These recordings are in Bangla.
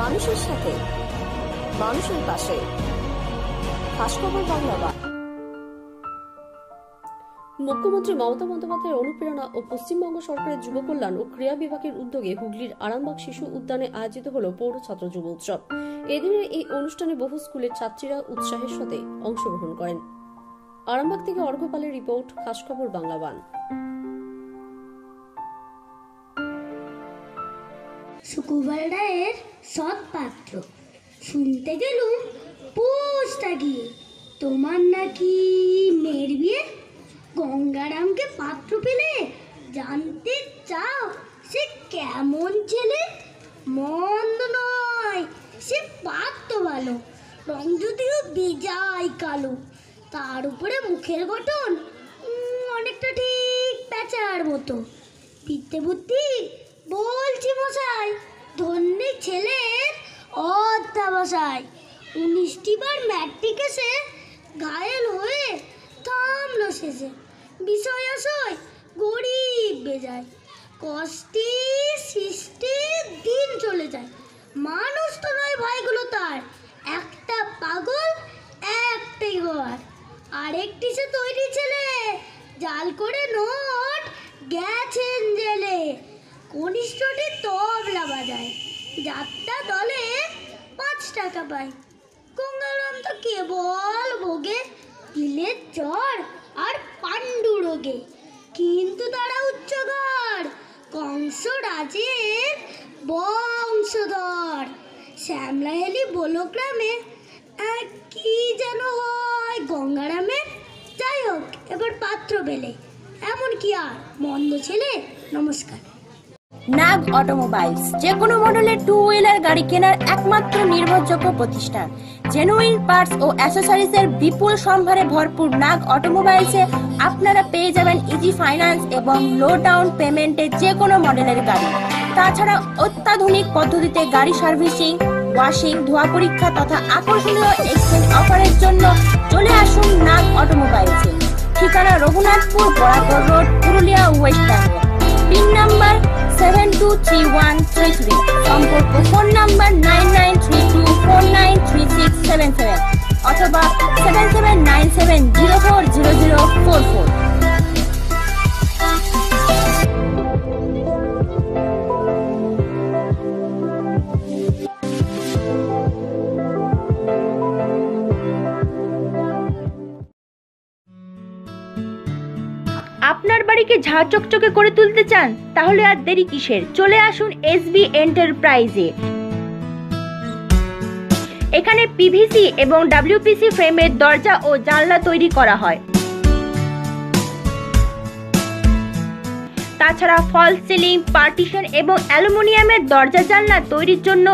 মানুষের সাথে, মানুষের পাশে। খাস খবর বাংলা মুখ্যমন্ত্রী মমতা বন্দ্যোপাধ্যায়ের অনুপ্রেরণা ও পশ্চিমবঙ্গ সরকারের যুব কল্যাণ ও ক্রীড়া বিভাগের উদ্যোগে হুগলির আরামবাগ শিশু উদ্যানে আয়োজিত হল পৌর ছাত্র যুব উৎসব। এদিনের এই অনুষ্ঠানে বহু স্কুলের ছাত্রীরা উৎসাহের সাথে অংশগ্রহণ করেন। আরামবাগ থেকে অর্ঘ্যপালের রিপোর্ট খাস খবর বাংলা বান সুকুমার রায়ের সৎ পাত্র শুনতে গেলুম পোস্টটা গিয়ে। তোমার নাকি মেয়ের বিয়ে? গঙ্গারামকে পাত্র পেলে জানতে চাও সে কেমন ছেলে? মন্দ নয়, সে পাত্র ভালো। রং যদিও বেজায় কালো। তার উপরে মুখের গঠন অনেকটা ঠিক প্যাচার মতো। বিদ্যে বুদ্ধি মশাই, ধন্যে ছেলের অধ্যাবসায় উনিশটি বার ম্যাট্রিক এসে হয়ে থামলো শেষে। বিষয় আসয় গরিব বেজায়। কষ্টে দিন চলে যায়। মানুষ তো নয় ভাইগুলো তার। একটা পাগল, একটাই হওয়ার। আরেকটি সে তৈরি ছেলে, জাল করে নোট গেছেন জেলে। কনিষ্ঠটি বাজায় যাত্রা দলে পাঁচ টাকা পায়। গঙ্গারাম তো কেবল ভোগে, তিলের জ্বর আর পাণ্ডু রোগে। কিন্তু তারা উচ্চগর কংস রাজের বংশধর। শ্যামলাহেলি বলগ্রামে এক কি যেন হয় গঙ্গারামে? যাই হোক, এবার পাত্র পেলে। এমন কি আর মন্দ ছেলে, নমস্কার। নাগ অটোমোবাইলস যে কোনো মডেলের টু হুইলার গাড়ি কেনার একমাত্র নির্ভরযোগ্য প্রতিষ্ঠান। জেনুইন পার্টস ও অ্যাসেসরিজের বিপুল সম্ভারে ভরপুর নাগ অটোমোবাইলসে আপনারা পেয়ে যাবেন ইজি ফাইন্যান্স এবং লো ডাউন পেমেন্টে যে কোনো মডেলের গাড়ি। তাছাড়া অত্যাধুনিক পদ্ধতিতে গাড়ি সার্ভিসিং ওয়াশিং ধোয়া পরীক্ষা তথা আকর্ষণীয় এক্সচেঞ্জ অফারের জন্য চলে আসুন নাগ অটোমোবাইলসে। ঠিকানা Raghunathpur Barakar road, Purulia west Bengal pin number seven two three one three three সম্পর্ক phone number nine nine three two four nine three six seven seven অথবা seven seven nine seven zero four zero zero four four বাড়িকে ঝাঁ চকচকে করে তুলতে চান, তাহলে আর দেরি কিসের? চলে আসুন এসবি এন্টারপ্রাইজে। এখানে পিভিসি এবং ডাব্লিউপিসি ফ্রেমের দরজা ও জানলা তৈরি করা হয়। তাছাড়া ফল সিলিং, পার্টিশন এবং অ্যালুমিনিয়ামের দরজা জানলা তৈরির জন্য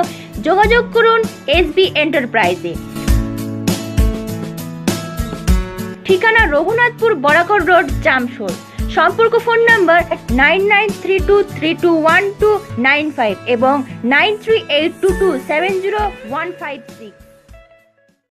যোগাযোগ করুন এসবি এন্টারপ্রাইজে। ঠিকানা রঘুনাথপুর বরাকর রোড জামশোর সম্পর্ক phone number nine nine three two three two one two nine five এবং nine three eight two two seven zero one five